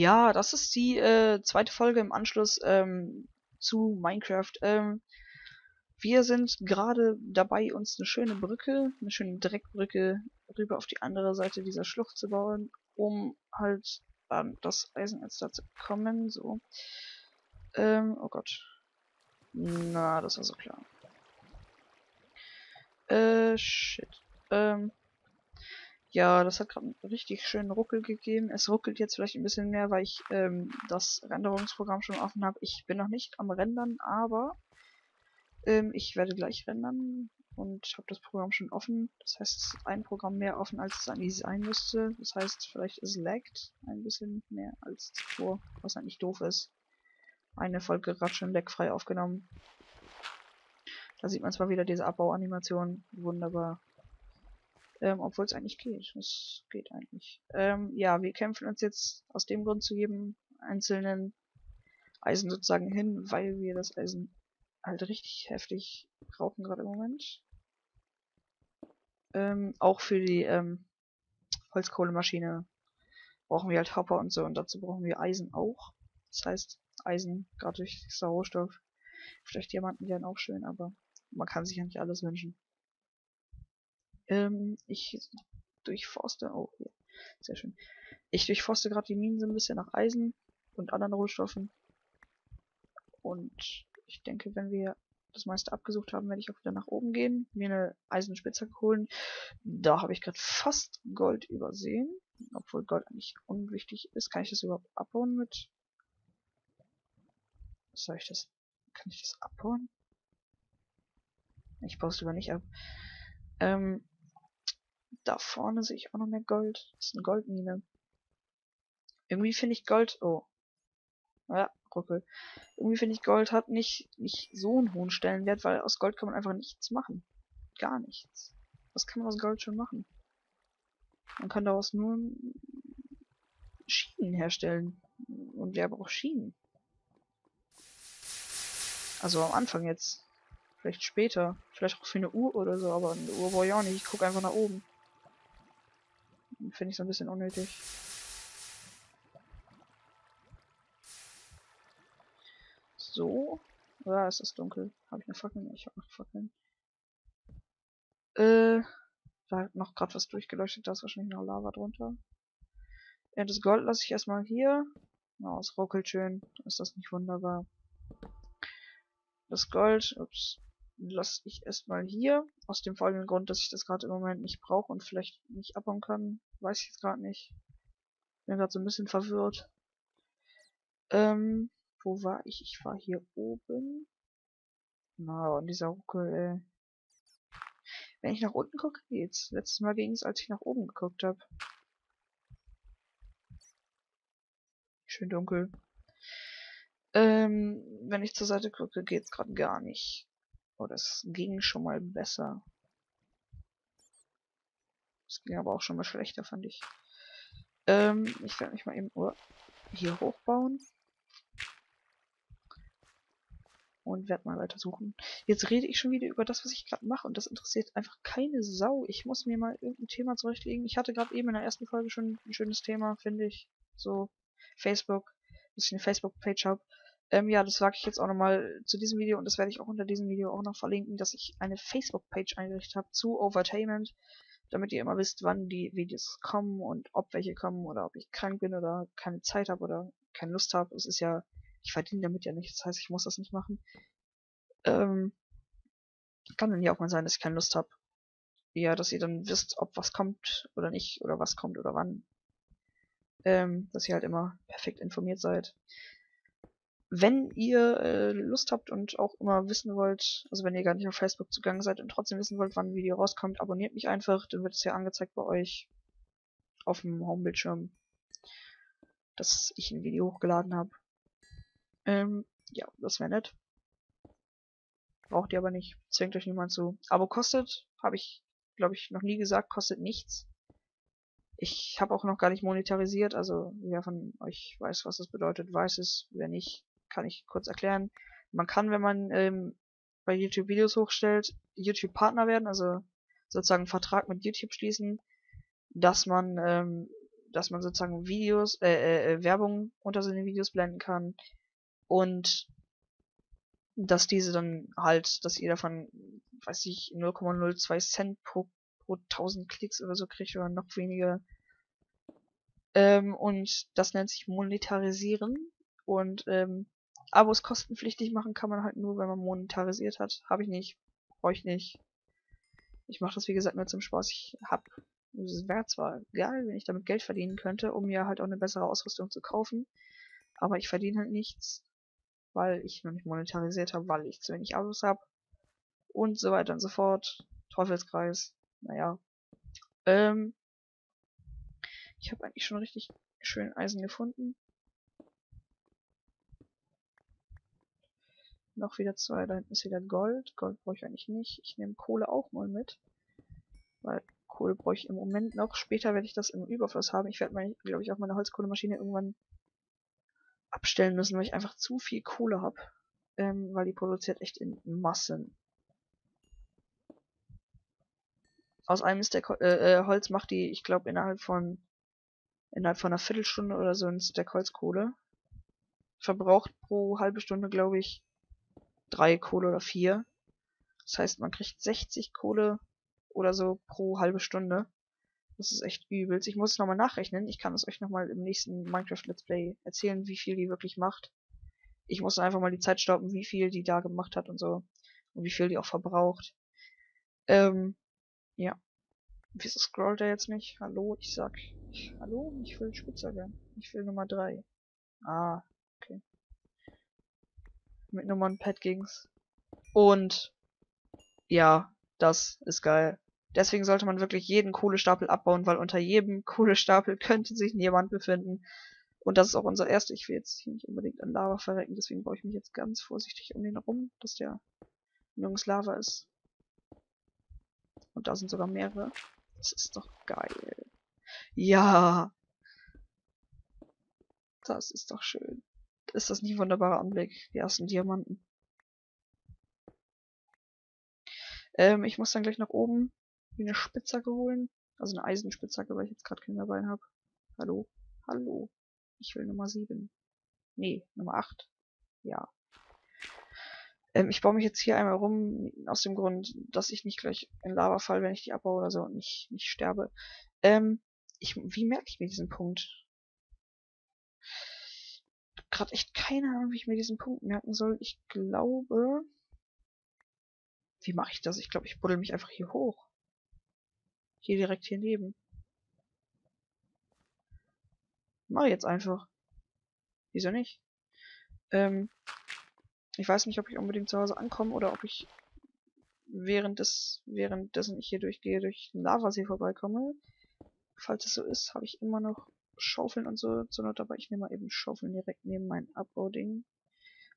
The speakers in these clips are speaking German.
Ja, das ist die äh, zweite Folge im Anschluss ähm, zu Minecraft. Ähm, wir sind gerade dabei, uns eine schöne Brücke, eine schöne Dreckbrücke rüber auf die andere Seite dieser Schlucht zu bauen, um halt an das Eisenerz da zu kommen. So. Ähm, oh Gott. Na, das war so klar. Äh, shit. Ähm, ja, das hat gerade einen richtig schönen Ruckel gegeben. Es ruckelt jetzt vielleicht ein bisschen mehr, weil ich ähm, das Renderungsprogramm schon offen habe. Ich bin noch nicht am Rendern, aber ähm, ich werde gleich rendern und habe das Programm schon offen. Das heißt, es ist ein Programm mehr offen, als es eigentlich sein müsste. Das heißt, vielleicht ist laggt ein bisschen mehr als zuvor, was eigentlich doof ist. Eine Folge gerade schon lagfrei aufgenommen. Da sieht man zwar wieder diese Abbauanimation. Wunderbar. Ähm, obwohl es eigentlich geht. Es geht eigentlich. Ähm, ja, wir kämpfen uns jetzt aus dem Grund zu jedem einzelnen Eisen sozusagen hin, weil wir das Eisen halt richtig heftig brauchen gerade im Moment. Ähm, auch für die ähm, Holzkohlemaschine brauchen wir halt Hopper und so und dazu brauchen wir Eisen auch. Das heißt, Eisen, gerade durch Rohstoff. Vielleicht Diamanten wären auch schön, aber man kann sich ja nicht alles wünschen. Ähm, ich durchforste. Oh, hier. Sehr schön. Ich durchforste gerade die Minen so ein bisschen nach Eisen und anderen Rohstoffen. Und ich denke, wenn wir das meiste abgesucht haben, werde ich auch wieder nach oben gehen, mir eine Eisenspitzhacke holen. Da habe ich gerade fast Gold übersehen. Obwohl Gold eigentlich unwichtig ist. Kann ich das überhaupt abbauen mit? Soll ich das? Kann ich das abbauen? Ich baue es lieber nicht ab. Ähm, da vorne sehe ich auch noch mehr Gold. Das ist eine Goldmine. Irgendwie finde ich Gold. Oh. Ja, Ruckel. Irgendwie finde ich Gold hat nicht, nicht so einen hohen Stellenwert, weil aus Gold kann man einfach nichts machen. Gar nichts. Was kann man aus Gold schon machen? Man kann daraus nur Schienen herstellen. Und wer braucht Schienen? Also am Anfang jetzt. Vielleicht später. Vielleicht auch für eine Uhr oder so, aber eine Uhr brauche ich auch nicht. Ich gucke einfach nach oben. Finde ich so ein bisschen unnötig. So. Ja, ist das dunkel. Habe ich eine Fackel? Ich habe noch Fackeln. Äh, da hat noch gerade was durchgeleuchtet. Da ist wahrscheinlich noch Lava drunter. Ja, das Gold lasse ich erstmal hier. Oh, es ruckelt schön. Ist das nicht wunderbar? Das Gold, ups, lasse ich erstmal hier. Aus dem folgenden Grund, dass ich das gerade im Moment nicht brauche und vielleicht nicht abbauen kann. Weiß ich jetzt gerade nicht. Bin gerade so ein bisschen verwirrt. Ähm, wo war ich? Ich war hier oben. Na, und dieser Ruckel, ey. Wenn ich nach unten gucke, geht's. Letztes Mal ging es, als ich nach oben geguckt habe. Schön dunkel. Ähm, wenn ich zur Seite gucke, geht's gerade gar nicht. Oh, das ging schon mal besser. Das ging aber auch schon mal schlechter, fand ich. Ähm, ich werde mich mal eben oh, hier hochbauen. Und werde mal weiter suchen. Jetzt rede ich schon wieder über das, was ich gerade mache. Und das interessiert einfach keine Sau. Ich muss mir mal irgendein Thema zurechtlegen. Ich hatte gerade eben in der ersten Folge schon ein schönes Thema, finde ich. So, Facebook. Dass ich eine Facebook-Page habe. Ähm, ja, das sage ich jetzt auch nochmal zu diesem Video und das werde ich auch unter diesem Video auch noch verlinken, dass ich eine Facebook-Page eingerichtet habe zu Overtainment, damit ihr immer wisst, wann die Videos kommen und ob welche kommen oder ob ich krank bin oder keine Zeit habe oder keine Lust habe. Es ist ja, ich verdiene damit ja nichts, das heißt, ich muss das nicht machen. Ähm, kann dann ja auch mal sein, dass ich keine Lust habe. Ja, dass ihr dann wisst, ob was kommt oder nicht oder was kommt oder wann. Ähm, dass ihr halt immer perfekt informiert seid wenn ihr äh, Lust habt und auch immer wissen wollt, also wenn ihr gar nicht auf Facebook zugange seid und trotzdem wissen wollt, wann ein Video rauskommt, abonniert mich einfach, dann wird es ja angezeigt bei euch auf dem Homebildschirm, dass ich ein Video hochgeladen habe. Ähm, ja, das wäre nett. Braucht ihr aber nicht, zwingt euch niemand zu. Abo kostet, habe ich, glaube ich, noch nie gesagt, kostet nichts. Ich habe auch noch gar nicht monetarisiert, also wer von euch weiß, was das bedeutet, weiß es. Wer nicht, kann ich kurz erklären. Man kann, wenn man ähm, bei YouTube Videos hochstellt, YouTube-Partner werden, also sozusagen einen Vertrag mit YouTube schließen, dass man ähm, dass man sozusagen Videos, äh, äh, äh Werbung unter seine Videos blenden kann und dass diese dann halt, dass ihr davon, weiß ich, 0,02 Cent pro, pro 1000 Klicks oder so kriegt oder noch weniger. Ähm, und das nennt sich Monetarisieren. Und ähm, Abos kostenpflichtig machen kann man halt nur, wenn man monetarisiert hat. Habe ich nicht. Brauche ich nicht. Ich mache das wie gesagt nur zum Spaß. Ich hab. Es wäre zwar geil, wenn ich damit Geld verdienen könnte, um mir halt auch eine bessere Ausrüstung zu kaufen. Aber ich verdiene halt nichts, weil ich noch nicht monetarisiert habe, weil ich zu wenig Abos habe. Und so weiter und so fort. Teufelskreis. Naja. Ähm. Ich habe eigentlich schon richtig schön Eisen gefunden. Noch wieder zwei, da hinten ist wieder Gold. Gold brauche ich eigentlich nicht. Ich nehme Kohle auch mal mit. Weil Kohle brauche ich im Moment noch. Später werde ich das im Überfluss haben. Ich werde, glaube ich, auch meine Holzkohlemaschine irgendwann abstellen müssen, weil ich einfach zu viel Kohle habe. Ähm, weil die produziert echt in Massen. Aus einem ist der Ko äh, äh, Holz macht die, ich glaube, innerhalb von innerhalb von einer Viertelstunde oder so ein Stack Holzkohle. Verbraucht pro halbe Stunde, glaube ich, drei Kohle oder vier. Das heißt, man kriegt 60 Kohle oder so pro halbe Stunde. Das ist echt übelst. Ich muss es nochmal nachrechnen. Ich kann es euch nochmal im nächsten Minecraft Let's Play erzählen, wie viel die wirklich macht. Ich muss einfach mal die Zeit stoppen, wie viel die da gemacht hat und so. Und wie viel die auch verbraucht. Ähm, ja. Wieso scrollt er jetzt nicht? Hallo, ich sag. Hallo, ich will Spitzhacke. Ich will Nummer 3. Ah, mit Nummernpad ging's. Und ja, das ist geil. Deswegen sollte man wirklich jeden Kohlestapel abbauen, weil unter jedem Kohlestapel könnte sich jemand befinden. Und das ist auch unser erster. Ich will jetzt hier nicht unbedingt an Lava verrecken, deswegen baue ich mich jetzt ganz vorsichtig um den rum, dass der nirgends Lava ist. Und da sind sogar mehrere. Das ist doch geil. Ja. Das ist doch schön ist das ein wunderbarer Anblick. Die ersten Diamanten. Ähm, ich muss dann gleich nach oben wie eine Spitzhacke holen. Also eine Eisenspitzhacke, weil ich jetzt gerade keine dabei habe. Hallo? Hallo? Ich will Nummer 7. Nee, Nummer 8. Ja. Ähm, ich baue mich jetzt hier einmal rum, aus dem Grund, dass ich nicht gleich in Lava fall, wenn ich die abbaue oder so und nicht, nicht sterbe. Ähm, ich, wie merke ich mir diesen Punkt? Gerade echt keine Ahnung, wie ich mir diesen Punkt merken soll. Ich glaube... Wie mache ich das? Ich glaube, ich buddel mich einfach hier hoch. Hier direkt hier neben. Mach jetzt einfach. Wieso nicht? Ähm, ich weiß nicht, ob ich unbedingt zu Hause ankomme oder ob ich während des, währenddessen ich hier durchgehe, durch den Lavasee vorbeikomme. Falls es so ist, habe ich immer noch Schaufeln und so zur Not, aber ich nehme mal eben Schaufeln direkt neben mein Abbauding.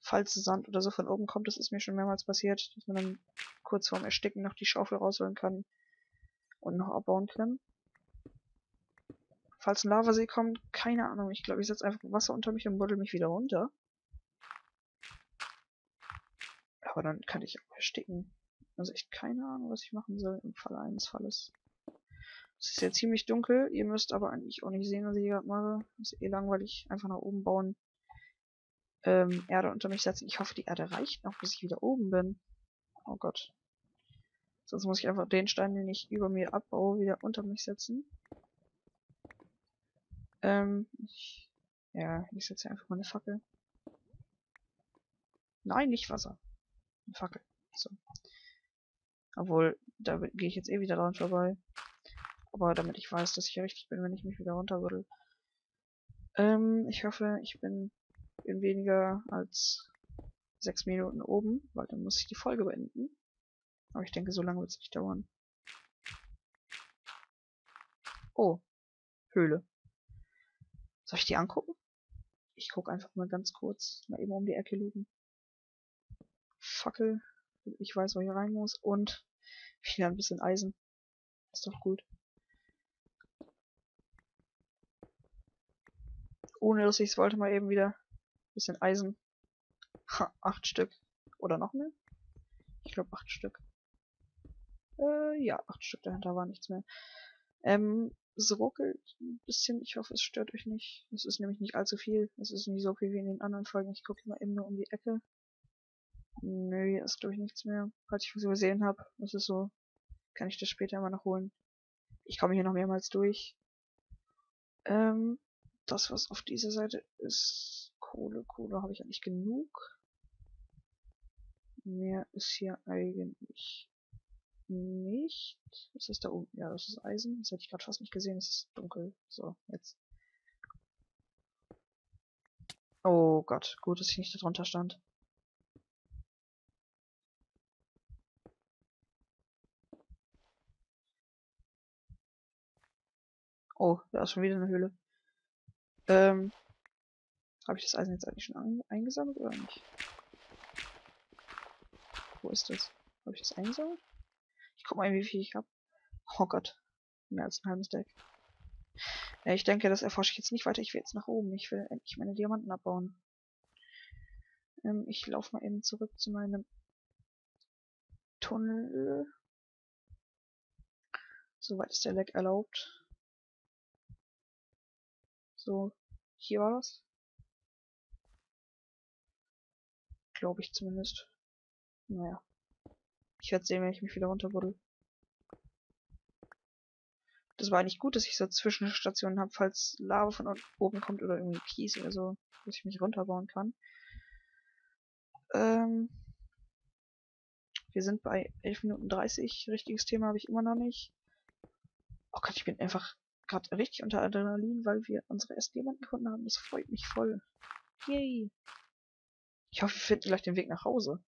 Falls Sand oder so von oben kommt, das ist mir schon mehrmals passiert, dass man dann kurz vorm Ersticken noch die Schaufel rausholen kann und noch abbauen kann. Falls ein Lavasee kommt, keine Ahnung. Ich glaube, ich setze einfach Wasser unter mich und buddel mich wieder runter. Aber dann kann ich auch ersticken. Also echt keine Ahnung, was ich machen soll im Falle eines Falles. Es ist ja ziemlich dunkel. Ihr müsst aber eigentlich auch nicht sehen, was ich gerade mache. Ist eh langweilig. Einfach nach oben bauen. Ähm, Erde unter mich setzen. Ich hoffe, die Erde reicht noch, bis ich wieder oben bin. Oh Gott. Sonst muss ich einfach den Stein, den ich über mir abbaue, wieder unter mich setzen. Ähm, ich, ja, ich setze einfach mal eine Fackel. Nein, nicht Wasser. Eine Fackel. So. Obwohl, da gehe ich jetzt eh wieder dran vorbei. Aber damit ich weiß, dass ich richtig bin, wenn ich mich wieder runterrüttel. Ähm, ich hoffe, ich bin in weniger als sechs Minuten oben, weil dann muss ich die Folge beenden. Aber ich denke, so lange wird es nicht dauern. Oh, Höhle. Soll ich die angucken? Ich gucke einfach mal ganz kurz, mal eben um die Ecke lugen. Fackel, ich weiß, wo ich rein muss und wieder ein bisschen Eisen. Ist doch gut. Ohne dass ich es wollte, mal eben wieder bisschen Eisen. Ha, acht Stück. Oder noch mehr? Ich glaube acht Stück. Äh, ja, acht Stück dahinter war nichts mehr. Ähm, Es ruckelt ein bisschen. Ich hoffe, es stört euch nicht. Es ist nämlich nicht allzu viel. Es ist nicht so viel wie in den anderen Folgen. Ich gucke immer eben nur um die Ecke. Nö, hier ist glaube ich nichts mehr. Falls ich was übersehen habe, ist so. Kann ich das später immer noch holen. Ich komme hier noch mehrmals durch. Ähm, das was auf dieser Seite ist. Kohle, Kohle habe ich eigentlich genug. Mehr ist hier eigentlich nicht. Was ist da oben? Ja, das ist Eisen. Das hätte ich gerade fast nicht gesehen. Es ist dunkel. So, jetzt. Oh Gott, gut, dass ich nicht darunter stand. Oh, da ist schon wieder eine Höhle. Ähm, habe ich das Eisen jetzt eigentlich schon eingesammelt oder nicht? Wo ist das? Habe ich das eingesammelt? Ich guck mal, wie viel ich habe. Oh Gott. Mehr als ein halbes Deck. Ja, ich denke, das erforsche ich jetzt nicht weiter. Ich will jetzt nach oben. Ich will endlich meine Diamanten abbauen. Ähm, ich laufe mal eben zurück zu meinem Tunnel. Soweit ist der Leck erlaubt. So, hier war das. Glaube ich zumindest. Naja. Ich werde sehen, wenn ich mich wieder runterbuddel. Das war eigentlich gut, dass ich so Zwischenstationen habe, falls Lava von oben kommt oder irgendwie Kies oder so, dass ich mich runterbauen kann. Ähm wir sind bei 11 Minuten 30. Richtiges Thema habe ich immer noch nicht. Oh Gott, ich bin einfach gerade richtig unter Adrenalin, weil wir unsere ersten Diamanten gefunden haben. Das freut mich voll. Yay. Ich hoffe, wir finden gleich den Weg nach Hause.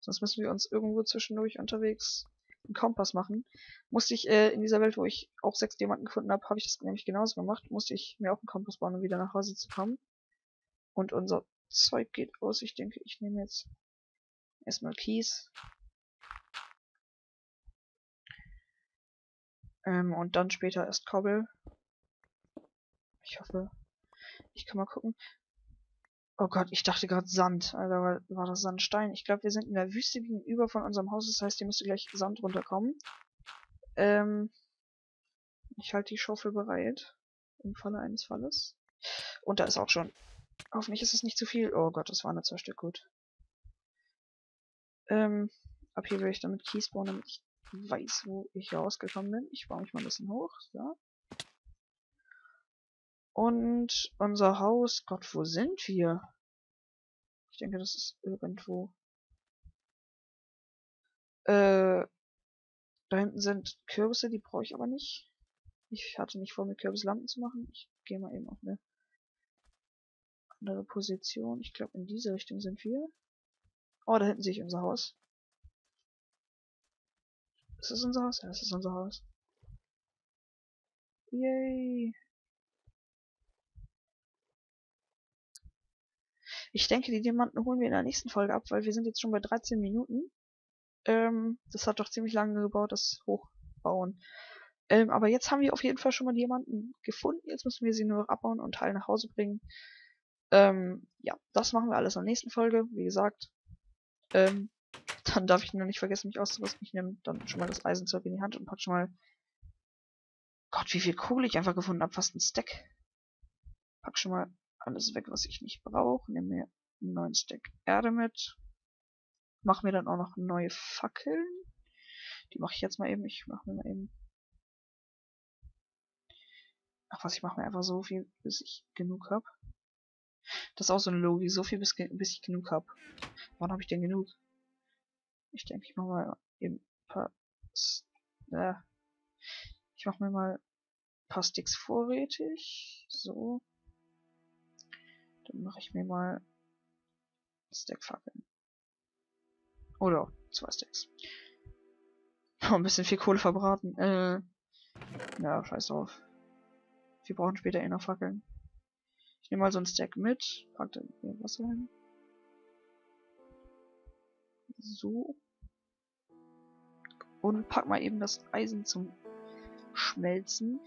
Sonst müssen wir uns irgendwo zwischendurch unterwegs einen Kompass machen. Musste ich äh, in dieser Welt, wo ich auch sechs Diamanten gefunden habe, habe ich das nämlich genauso gemacht. Musste ich mir auch einen Kompass bauen, um wieder nach Hause zu kommen. Und unser Zeug geht aus. Ich denke, ich nehme jetzt erstmal Kies. Ähm, und dann später erst Kobbel. Ich hoffe, ich kann mal gucken. Oh Gott, ich dachte gerade Sand. Alter, war, war das Sandstein? Ich glaube, wir sind in der Wüste gegenüber von unserem Haus. Das heißt, hier müsste gleich Sand runterkommen. Ähm, ich halte die Schaufel bereit. Im Falle eines Falles. Und da ist auch schon. Hoffentlich ist es nicht zu viel. Oh Gott, das waren nur zwei Stück. Gut. Ähm, ab hier will ich damit Kies bauen, damit ich weiß, wo ich rausgekommen bin. Ich baue mich mal ein bisschen hoch. So. Und unser Haus, Gott, wo sind wir? Ich denke, das ist irgendwo. Äh, da hinten sind Kürbisse, die brauche ich aber nicht. Ich hatte nicht vor, mir Kürbislampen zu machen. Ich gehe mal eben auf eine andere Position. Ich glaube, in diese Richtung sind wir. Oh, da hinten sehe ich unser Haus. Ist das unser Haus? Ja, das ist unser Haus. Yay. Ich denke, die Diamanten holen wir in der nächsten Folge ab, weil wir sind jetzt schon bei 13 Minuten. Ähm, das hat doch ziemlich lange gebaut, das Hochbauen. Ähm, aber jetzt haben wir auf jeden Fall schon mal Diamanten gefunden. Jetzt müssen wir sie nur abbauen und Teil nach Hause bringen. Ähm, ja, das machen wir alles in der nächsten Folge, wie gesagt. Ähm, dann darf ich nur nicht vergessen, mich auszurüsten. Ich nehme dann schon mal das Eisenzeug in die Hand und pack schon mal. Gott, wie viel Kohle ich einfach gefunden habe. Fast ein Stack. Pack schon mal alles weg, was ich nicht brauche. Nehme mir einen neuen Stack Erde mit. Mach mir dann auch noch neue Fackeln. Die mache ich jetzt mal eben. Ich mache mir mal eben. Ach was, ich mache mir einfach so viel, bis ich genug habe. Das ist auch so eine Logik. So viel, bis, bis ich genug habe. Wann habe ich denn genug? Ich denke, ich mache mal eben ein paar. Äh, ich mache mir mal ein paar Sticks vorrätig. So. Dann mache ich mir mal Stackfackeln. Oder zwei Stacks. Oh, ein bisschen viel Kohle verbraten. Äh, ja, scheiß drauf. Wir brauchen später eh noch Fackeln. Ich nehme mal so ein Stack mit. Pack dann hier Wasser hin. So. Und pack mal eben das Eisen zum Schmelzen.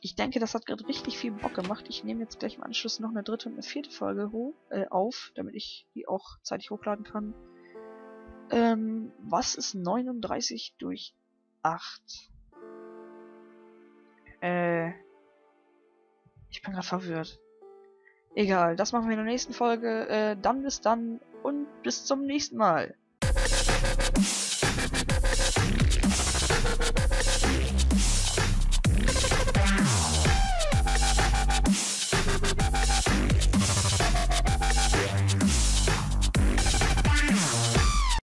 Ich denke, das hat gerade richtig viel Bock gemacht. Ich nehme jetzt gleich im Anschluss noch eine dritte und eine vierte Folge äh, auf, damit ich die auch zeitig hochladen kann. Ähm, was ist 39 durch 8? Äh, Ich bin gerade verwirrt. Egal, das machen wir in der nächsten Folge. Äh, dann bis dann und bis zum nächsten Mal.